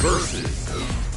versus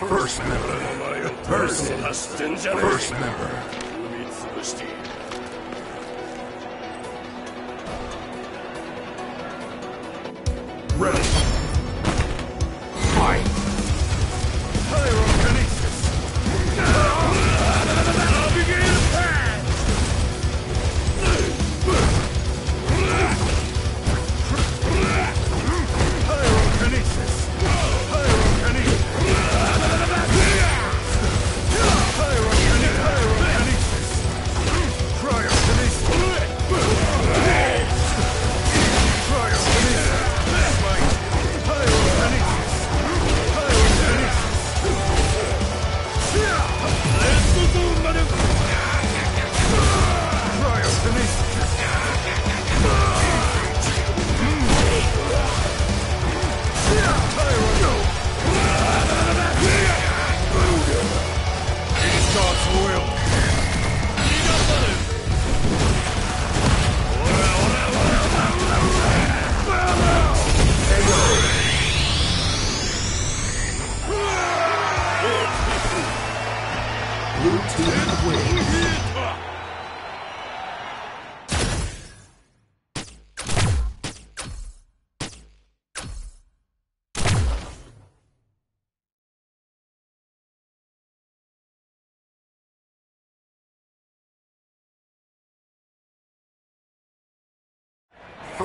First member. Versus first member.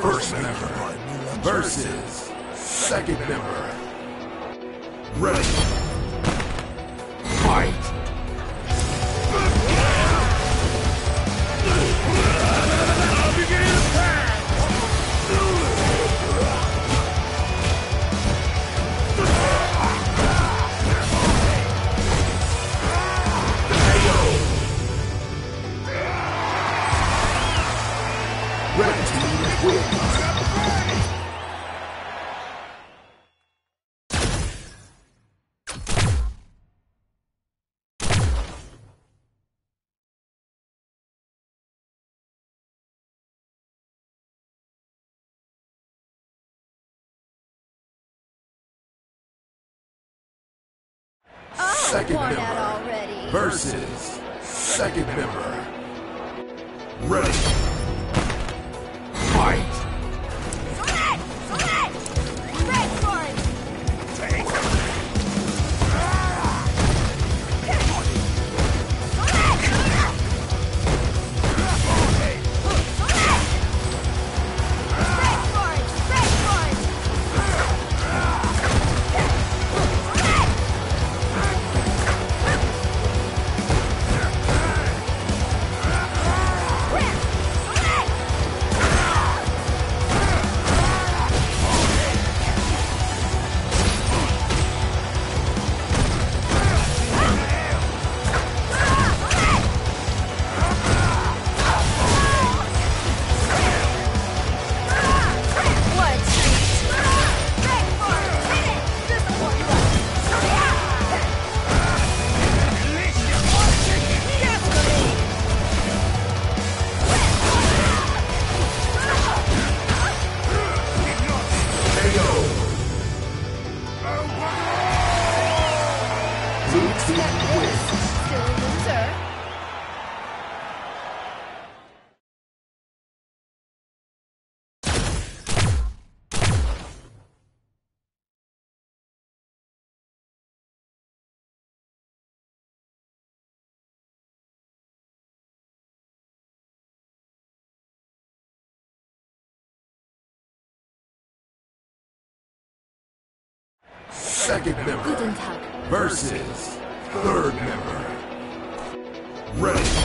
First member versus second member. Ready. Fight. Second member already. versus second member. Ready. second member versus third member. Ready.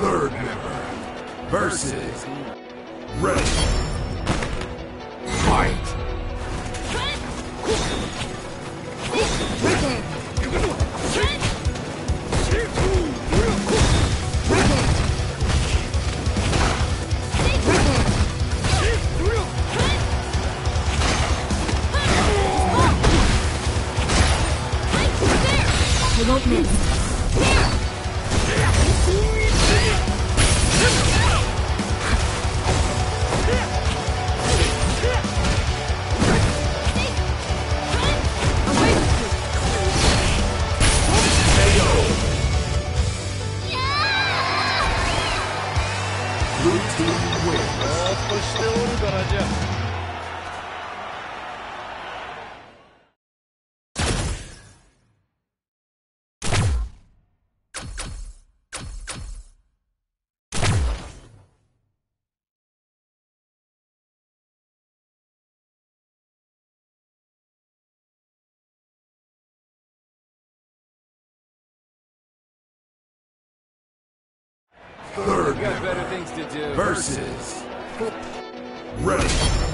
third member versus Red. You've got better things to do. Versus. Ready.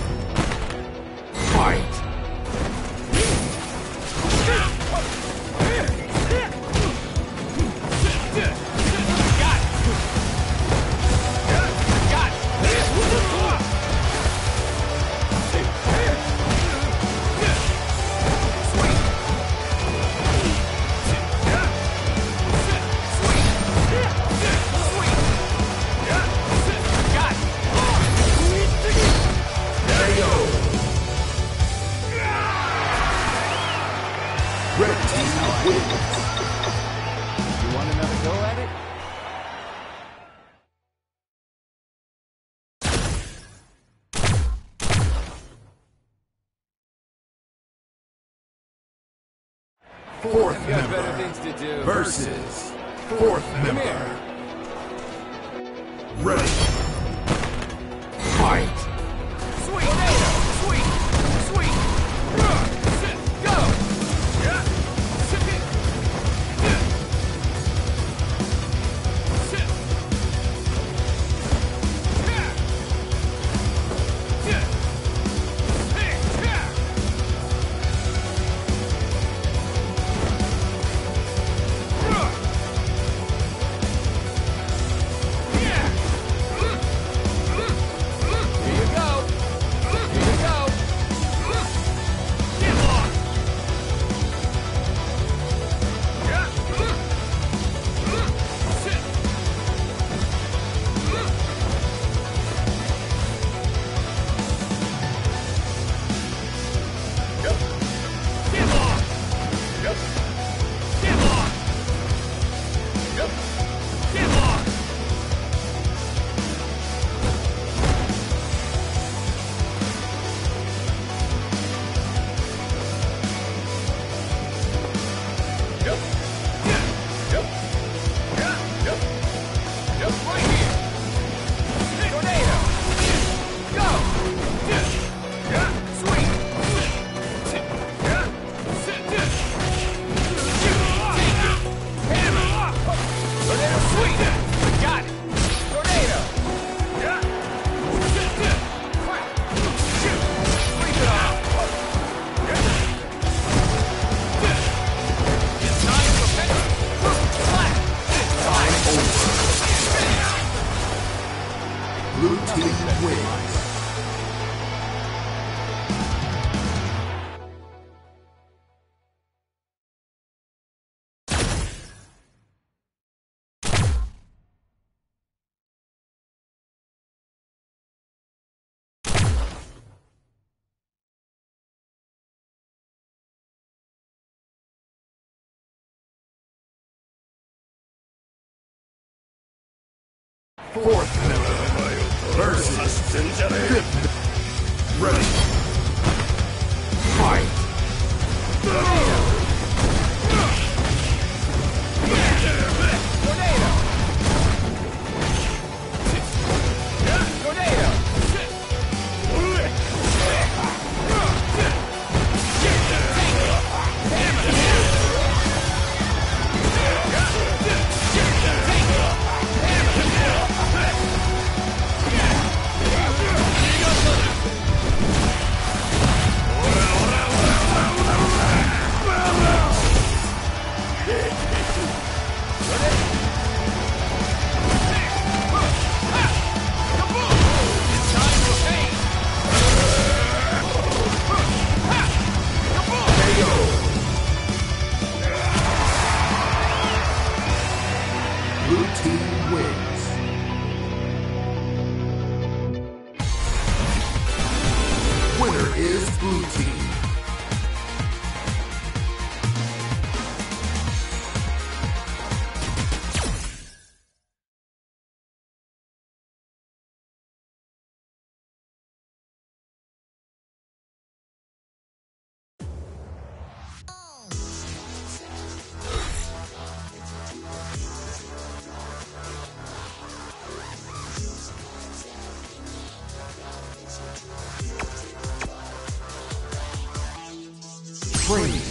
Fourth member versus fourth member. Ready. Fight! Blue team wins. Fourth Ready. Training.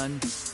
Done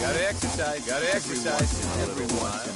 Gotta exercise, gotta exercise. Every once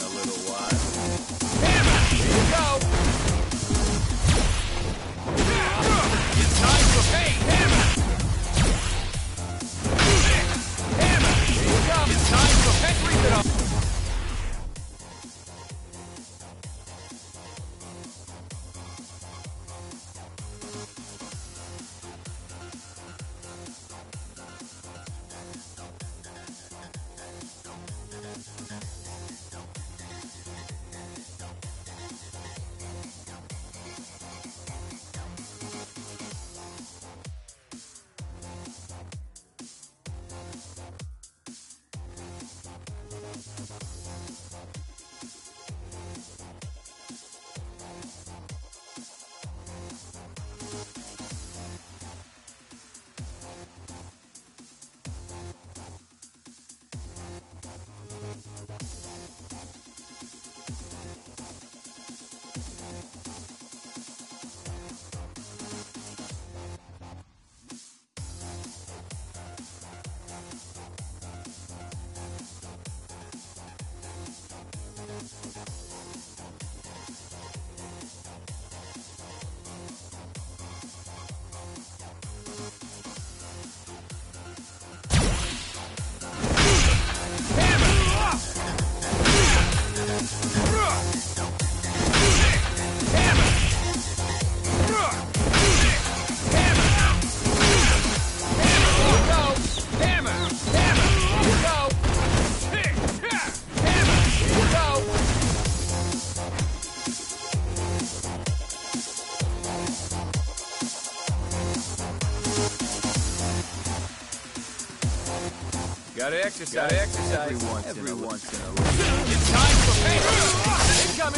exercise. Gotta exercise every once, in, a while. It's time for pain.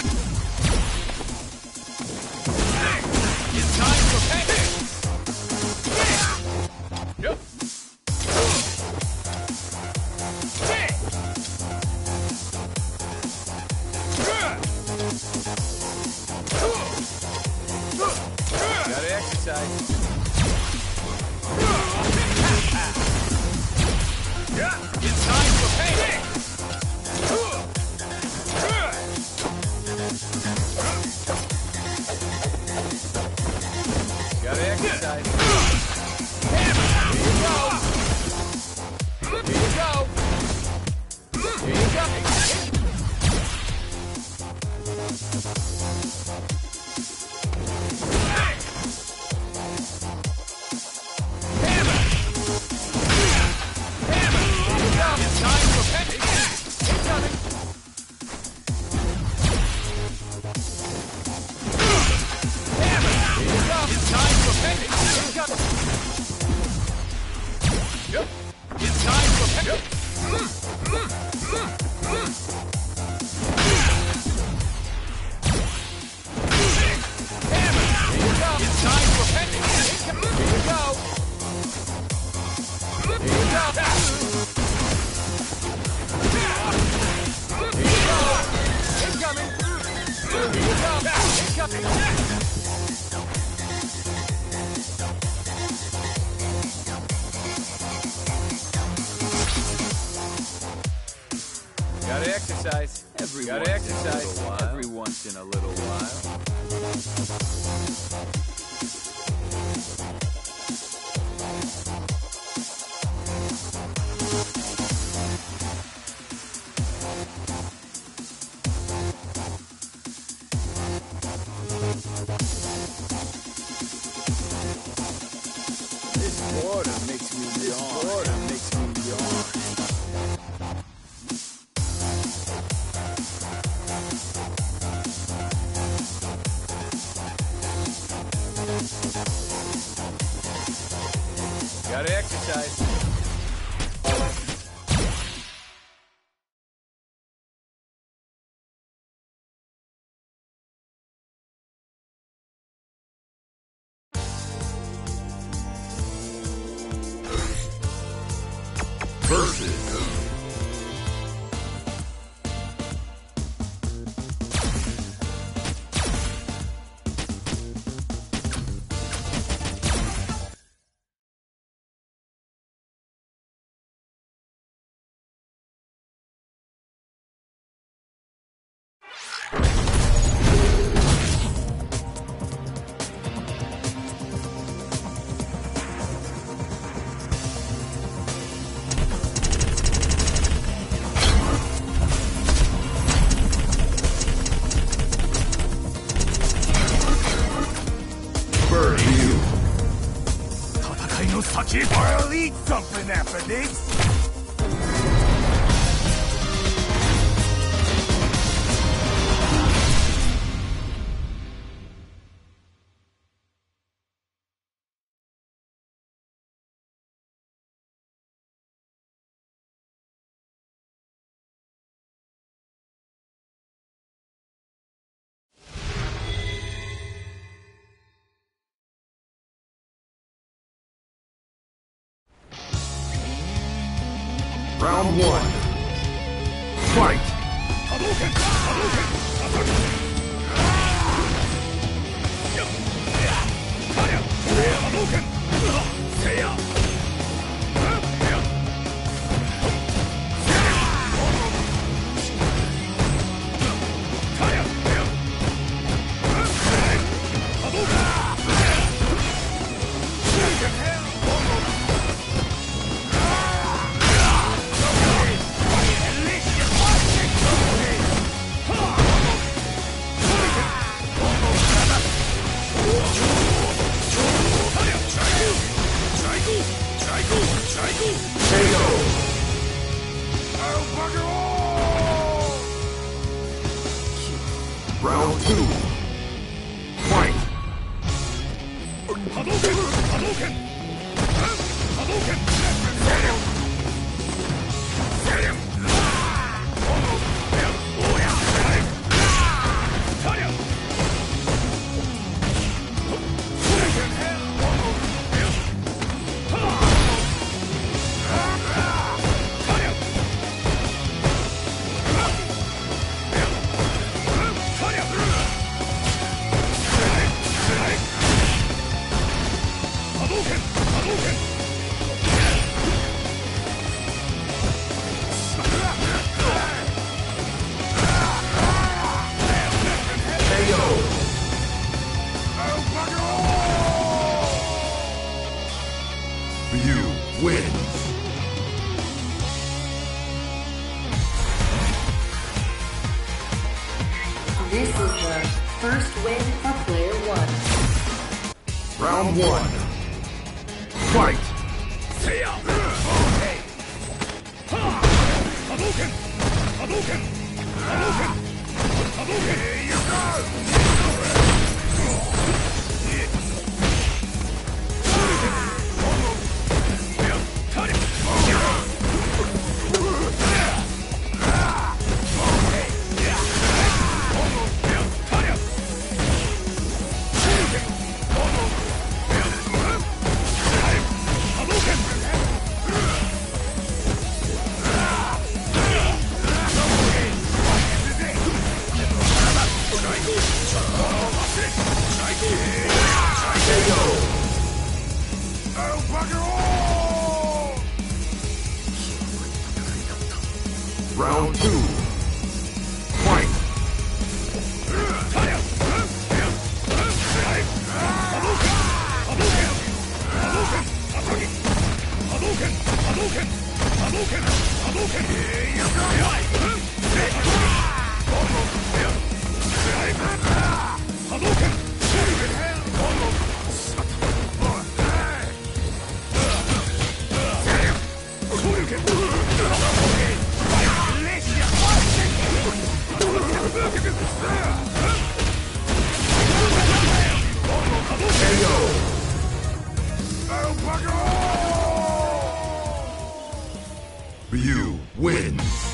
Incoming. Very exercise. exercise. Every Gotta exercise every once in a little while. Eat something after this. Round one. Fight! Ryu wins.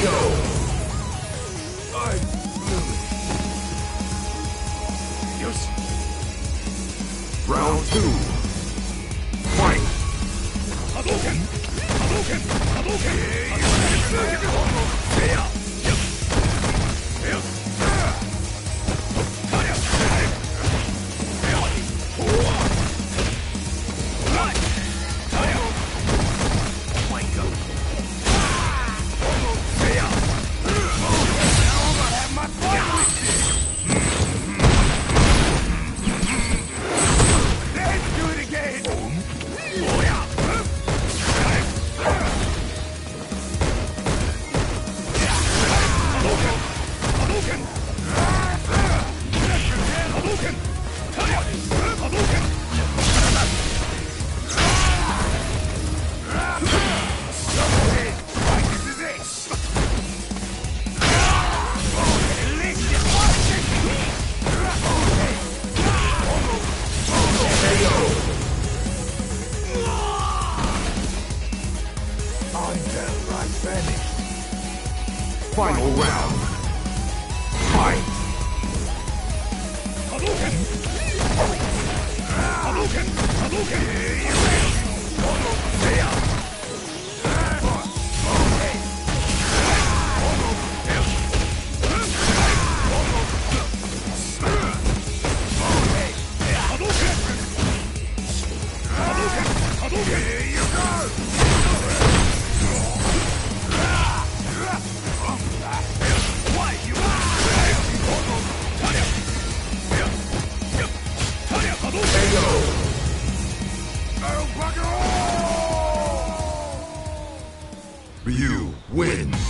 KO! Oh, bugger